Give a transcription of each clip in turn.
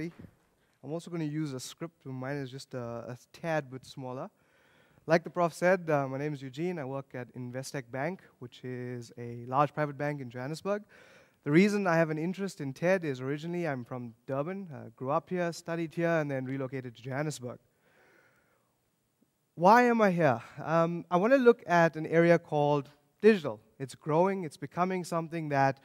Everybody. I'm also going to use a script. Mine is just a, a tad bit smaller. Like the prof said, uh, my name is Eugene. I work at Investec Bank, which is a large private bank in Johannesburg. The reason I have an interest in TED is originally I'm from Durban, uh, grew up here, studied here, and then relocated to Johannesburg. Why am I here? Um, I want to look at an area called digital. It's growing, it's becoming something that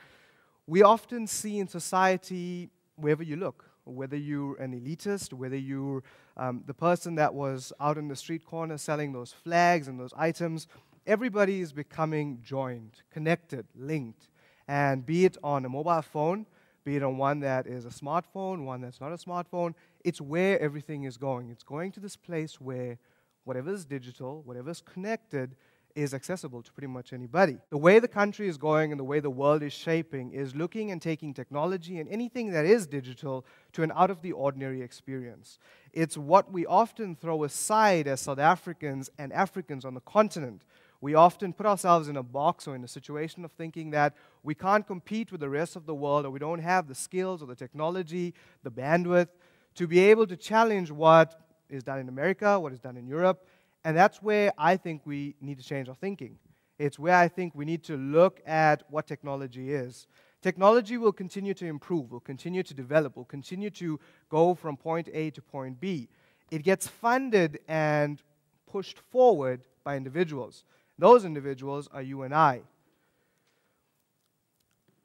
we often see in society wherever you look, whether you're an elitist, whether you're um, the person that was out in the street corner selling those flags and those items, everybody is becoming joined, connected, linked. And be it on a mobile phone, be it on one that is a smartphone, one that's not a smartphone, it's where everything is going. It's going to this place where whatever is digital, whatever is connected, is accessible to pretty much anybody. The way the country is going and the way the world is shaping is looking and taking technology and anything that is digital to an out of the ordinary experience. It's what we often throw aside as South Africans and Africans on the continent. We often put ourselves in a box or in a situation of thinking that we can't compete with the rest of the world or we don't have the skills or the technology, the bandwidth to be able to challenge what is done in America, what is done in Europe, and that's where I think we need to change our thinking. It's where I think we need to look at what technology is. Technology will continue to improve, will continue to develop, will continue to go from point A to point B. It gets funded and pushed forward by individuals. Those individuals are you and I.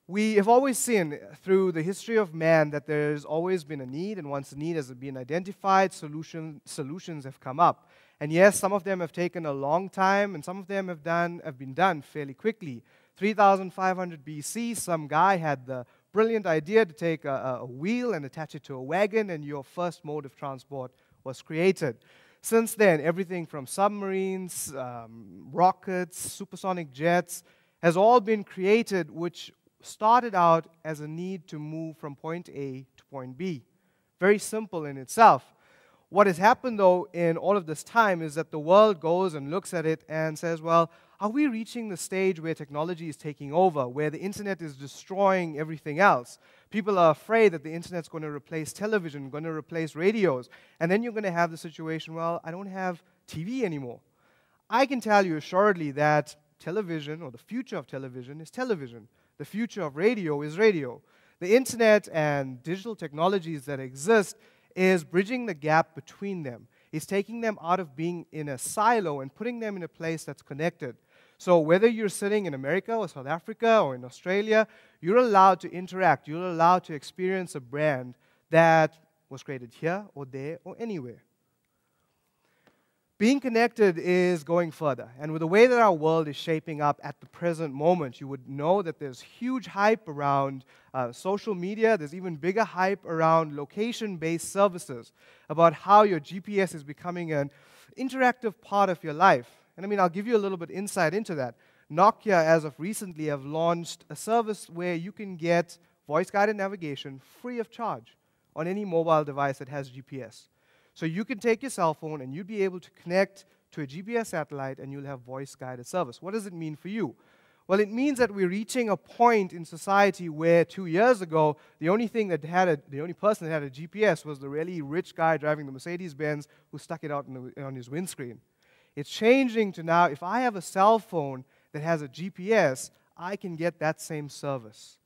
We have always seen through the history of man that there's always been a need, and once the need has been identified, solution, solutions have come up. And yes, some of them have taken a long time, and some of them have, done, have been done fairly quickly. 3500 BC, some guy had the brilliant idea to take a, a, wheel and attach it to a wagon, and your first mode of transport was created. Since then, everything from submarines, um, rockets, supersonic jets has all been created, which started out as a need to move from point A to point B. Very simple in itself. What has happened, though, in all of this time is that the world goes and looks at it and says, well, are we reaching the stage where technology is taking over, where the internet is destroying everything else? People are afraid that the internet's going to replace television, going to replace radios. And then you're going to have the situation, well, I don't have TV anymore. I can tell you assuredly that television, or the future of television, is television. The future of radio is radio. The internet and digital technologies that exist is bridging the gap between them. He's taking them out of being in a silo and putting them in a place that's connected. So, whether you're sitting in America or South Africa or in Australia, you're allowed to interact. You're allowed to experience a brand that was created here or there or anywhere being connected is going further. And with the way that our world is shaping up at the present moment, you would know that there's huge hype around uh, social media. There's even bigger hype around location based services, about how your GPS is becoming an interactive part of your life. And I mean, I'll give you a little bit insight into that. Nokia, as of recently, have launched a service where you can get voice guided navigation free of charge on any mobile device that has GPS. So you can take your cell phone and you'd be able to connect to a GPS satellite and you'll have voice guided service. What does it mean for you? Well, it means that we're reaching a point in society where two years ago, the only thing that had a, the only person that had a GPS was the really rich guy driving the Mercedes Benz who stuck it out the, on his windscreen. It's changing to now, if I have a cell phone that has a GPS, I can get that same service.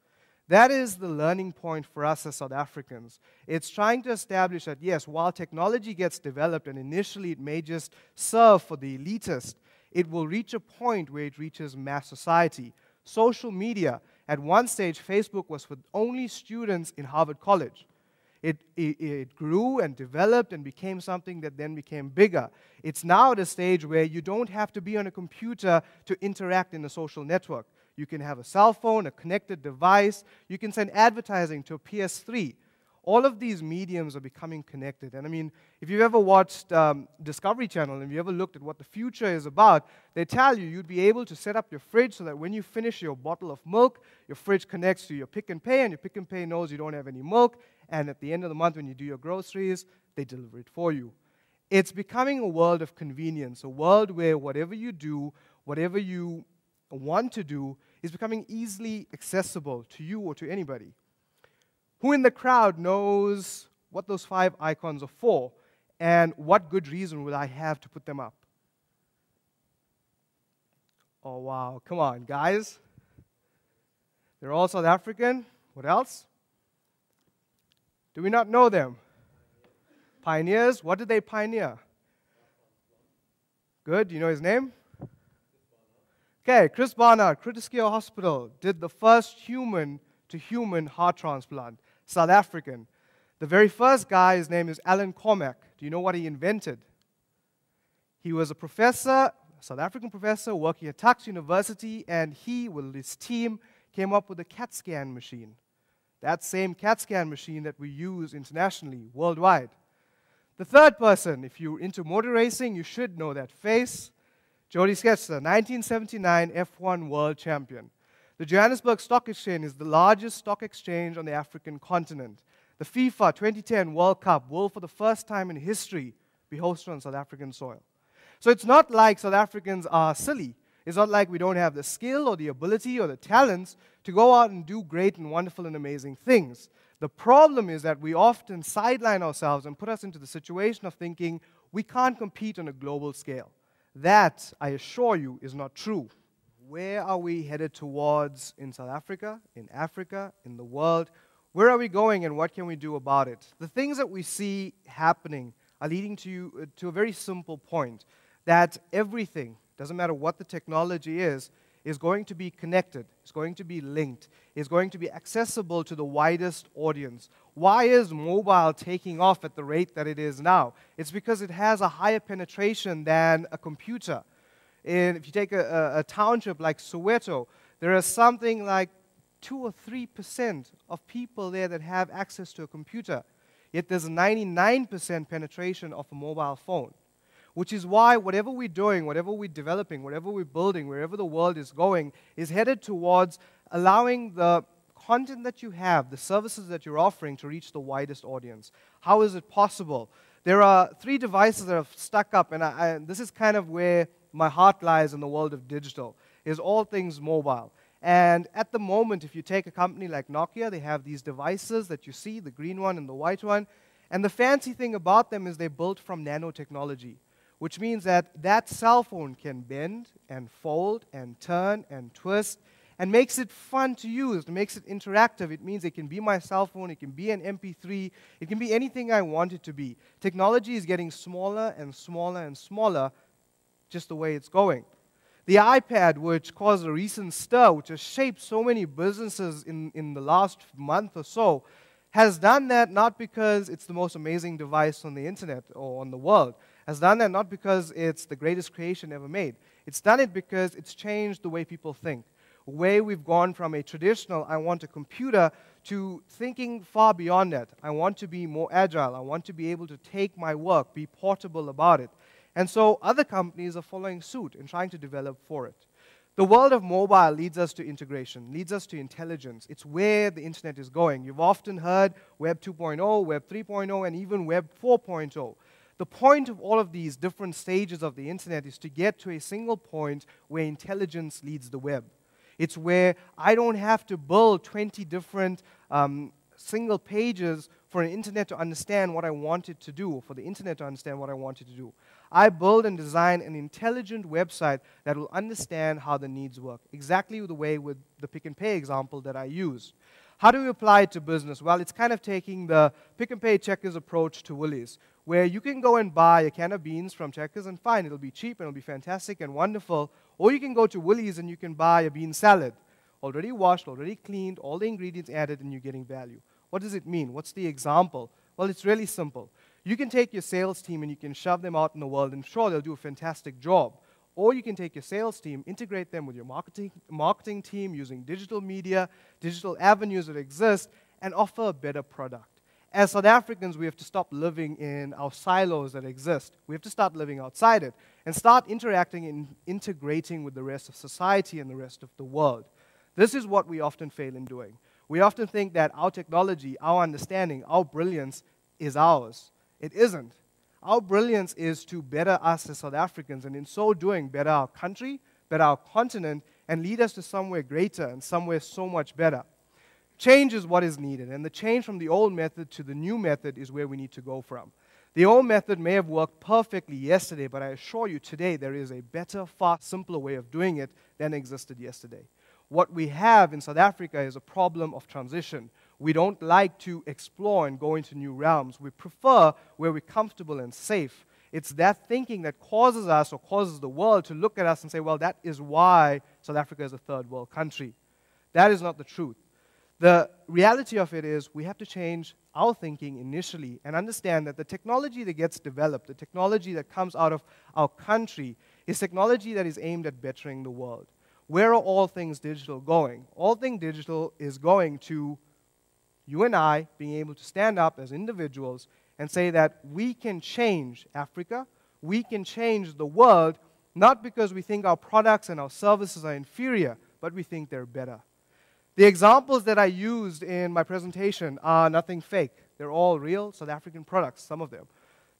That is the learning point for us as South Africans. It's trying to establish that, yes, while technology gets developed and initially it may just serve for the elitist, it will reach a point where it reaches mass society. Social media, at one stage, Facebook was for only students in Harvard College. It, it, it, grew and developed and became something that then became bigger. It's now at a stage where you don't have to be on a computer to interact in a social network. You can have a cell phone, a connected device. You can send advertising to a PS3. All of these mediums are becoming connected. And I mean, if you've ever watched um, Discovery Channel and you ever looked at what the future is about, they tell you you'd be able to set up your fridge so that when you finish your bottle of milk, your fridge connects to your Pick and Pay, and your Pick and Pay knows you don't have any milk. And at the end of the month, when you do your groceries, they deliver it for you. It's becoming a world of convenience, a world where whatever you do, whatever you want to do is becoming easily accessible to you or to anybody. Who in the crowd knows what those five icons are for and what good reason would I have to put them up? Oh, wow. Come on, guys. They're all South African. What else? Do we not know them? Pioneers. What did they pioneer? Good. Do you know his name? Okay, Chris Barnard, Schuur Hospital, did the first human to human heart transplant, South African. The very first guy, his name is Allan Cormack. Do you know what he invented? He was a professor, South African professor working at Tuks University, and he, with his team, came up with a CAT scan machine. That same CAT scan machine that we use internationally, worldwide. The third person, if you're into motor racing, you should know that face. Jody Scheckter, 1979 F1 world champion. The Johannesburg Stock Exchange is the largest stock exchange on the African continent. The FIFA 2010 World Cup will, for the first time in history, be hosted on South African soil. So it's not like South Africans are silly. It's not like we don't have the skill or the ability or the talents to go out and do great and wonderful and amazing things. The problem is that we often sideline ourselves and put us into the situation of thinking we can't compete on a global scale. That, I assure you, is not true. Where are we headed towards in South Africa, in Africa, in the world? Where are we going and what can we do about it? The things that we see happening are leading to, you, uh, to a very simple point that everything, doesn't matter what the technology is, is going to be connected, is going to be linked, is going to be accessible to the widest audience. Why is mobile taking off at the rate that it is now? It's because it has a higher penetration than a computer. And if you take a, a, a township like Soweto, there is something like 2 or 3% of people there that have access to a computer. Yet there's a 99% penetration of a mobile phone which is why whatever we're doing, whatever we're developing, whatever we're building, wherever the world is going, is headed towards allowing the content that you have, the services that you're offering to reach the widest audience. How is it possible? There are three devices that have stuck up, and I, I, this is kind of where my heart lies in the world of digital, is all things mobile. And at the moment, if you take a company like Nokia, they have these devices that you see, the green one and the white one. And the fancy thing about them is they're built from nanotechnology which means that that cell phone can bend and fold and turn and twist and makes it fun to use, it makes it interactive. It means it can be my cell phone, it can be an MP3, it can be anything I want it to be. Technology is getting smaller and smaller and smaller, just the way it's going. The iPad, which caused a recent stir, which has shaped so many businesses in, in the last month or so, has done that not because it's the most amazing device on the internet or on the world has done that not because it's the greatest creation ever made. It's done it because it's changed the way people think. The way we've gone from a traditional, I want a computer, to thinking far beyond that. I want to be more agile. I want to be able to take my work, be portable about it. And so other companies are following suit and trying to develop for it. The world of mobile leads us to integration, leads us to intelligence. It's where the internet is going. You've often heard Web 2.0, Web 3.0, and even Web 4.0. The point of all of these different stages of the internet is to get to a single point where intelligence leads the web. It's where I don't have to build 20 different um, single pages for an internet to understand what I want it to do, or for the internet to understand what I want it to do. I build and design an intelligent website that will understand how the needs work, exactly the way with the Pick and Pay example that I used. How do we apply it to business? Well, it's kind of taking the Pick and Pay Checkers approach to Woolies, where you can go and buy a can of beans from Checkers and fine, it'll be cheap and it'll be fantastic and wonderful. Or you can go to Woolies and you can buy a bean salad, already washed, already cleaned, all the ingredients added, and you're getting value. What does it mean? What's the example? Well, it's really simple. You can take your sales team and you can shove them out in the world, and sure, they'll do a fantastic job. Or you can take your sales team, integrate them with your marketing, marketing team using digital media, digital avenues that exist, and offer a better product. As South Africans, we have to stop living in our silos that exist. We have to start living outside it and start interacting and integrating with the rest of society and the rest of the world. This is what we often fail in doing. We often think that our technology, our understanding, our brilliance is ours. It isn't. Our brilliance is to better us as South Africans, and in so doing, better our country, better our continent, and lead us to somewhere greater and somewhere so much better. Change is what is needed, and the change from the old method to the new method is where we need to go from. The old method may have worked perfectly yesterday, but I assure you today there is a better, far simpler way of doing it than existed yesterday. What we have in South Africa is a problem of transition. We don't like to explore and go into new realms. We prefer where we're comfortable and safe. It's that thinking that causes us or causes the world to look at us and say, well, that is why South Africa is a third world country. That is not the truth. The reality of it is we have to change our thinking initially and understand that the technology that gets developed, the technology that comes out of our country, is technology that is aimed at bettering the world. Where are all things digital going? All things digital is going to you and I being able to stand up as individuals and say that we can change Africa, we can change the world, not because we think our products and our services are inferior, but we think they're better. The examples that I used in my presentation are nothing fake. They're all real South African products, some of them.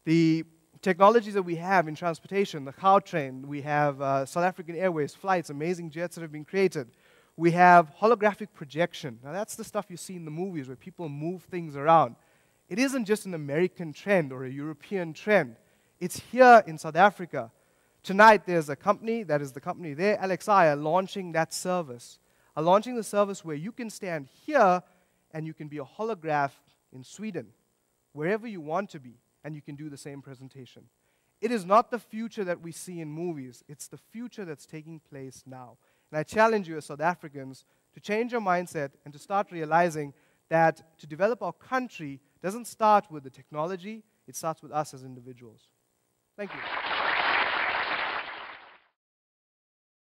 The technologies that we have in transportation, the Gautrain, we have uh, South African Airways flights, amazing jets that have been created. We have holographic projection. Now, that's the stuff you see in the movies where people move things around. It isn't just an American trend or a European trend, it's here in South Africa. Tonight, there's a company, that is the company there, LXI, launching that service. Are launching the service where you can stand here and you can be a holograph in Sweden, wherever you want to be, and you can do the same presentation. It is not the future that we see in movies, it's the future that's taking place now. And I challenge you as South Africans to change your mindset and to start realizing that to develop our country doesn't start with the technology, it starts with us as individuals. Thank you.